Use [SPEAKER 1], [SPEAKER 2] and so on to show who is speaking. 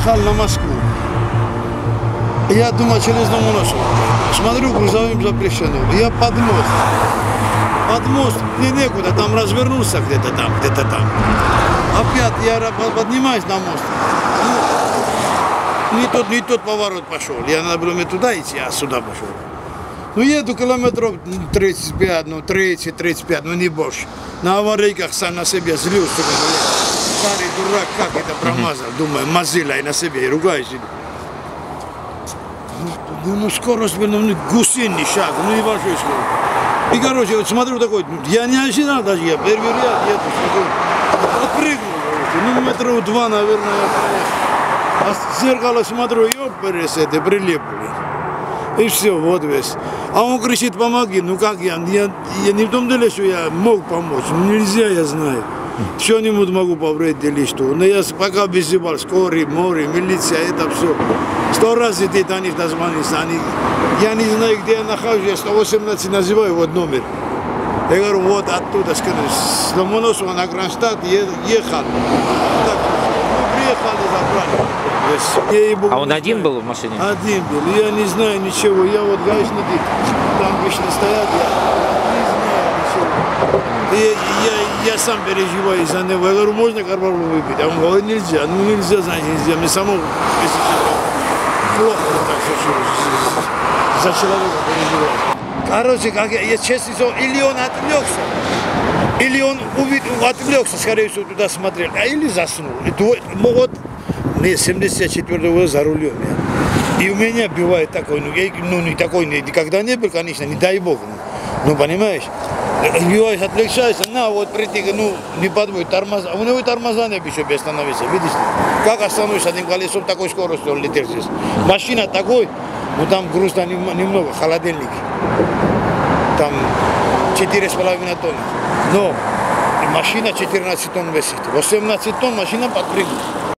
[SPEAKER 1] ехал на Москву. Я думал, через Ломоносов. Смотрю, грузовым запрещено. Я под мост. Под мост, мне некуда, там развернулся где-то там, где-то там. Опять я поднимаюсь на мост. Ну, не тот, не тот поворот пошел. Я надо было мне туда идти, а сюда пошел. Ну, еду километров 35, ну, 30, 35, ну, не больше. На аварийках сам на себе злюсь. Дурак, как это промазал. Думаю, мазила и на себе, и ругаюсь. Ну, ну, скорость, ну, ну, гусиный шаг, ну, и большой скорость. И, короче, вот смотрю такой, я не ожидал даже, я первый ряд еду, смотрю, отпрыгнул, короче, ну, метров два, наверное, я проехал. А с зеркала смотрю, ёпперес, это прилип, блин. И все, вот весь. А он кричит, помоги. Ну как я? Я, я не в том деле, что я мог помочь. Ну, Нельзя, я знаю. Что-нибудь могу повредить или что. Но я пока вызывал скорый, море, милиция, это все. Сто раз иди до них дозвониться. Они, я не знаю, где я нахожусь. Я 118 называю вот номер. Я говорю, вот оттуда, скажу, с Ломоносова на Кронштадт ехал. Так, приехали, забрали.
[SPEAKER 2] А он один был в машине?
[SPEAKER 1] Один был. Я не знаю ничего. Я вот гаишники там обычно стоят. Я не знаю ничего. И я, я сам переживаю из-за него. Я говорю, можно карбон выпить? А он говорит, нельзя. Ну нельзя, значит нельзя. Мне самому, если честно, плохо так что за человека переживаю. Короче, как я, я честно сказал, или он отвлекся, или он увид- отвлекся, скорее всего, туда смотрел, а или заснул. И то, ну вот, мне 74 года за рулем. Я. И у меня бывает такой, ну, я, ну не такой ни- никогда не был, конечно, не дай бог. Ну, ну понимаешь? Бываешь, отвлекаешься, на, вот прийти, ну, не подводит тормоза. У него тормоза не еще остановиться, видишь? Как остановишься одним колесом, такой скоростью он летит здесь. Машина такой, ну там груза нем- немного, холодильник там 4,5 тонны. Но машина 14 тонн весит. 18 тонн машина подпрыгнет.